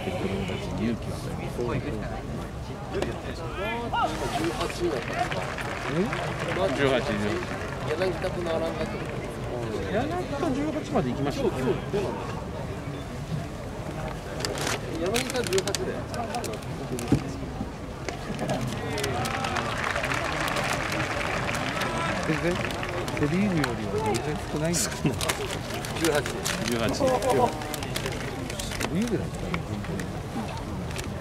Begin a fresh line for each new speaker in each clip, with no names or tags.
ってる子供たちに勇気を与えます
18になったんですか
18、18
柳田と並んだってこ
柳田18まで行きました
う柳田18で
全然セ・リーグよりは全然少ないんだよ
18で
18
リーグだったら本
ぐらいです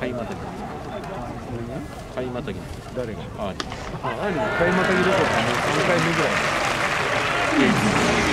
買いまたぎ買いまたぎ
誰が
あ
あある開幕どころかもう3回目ぐらい。
い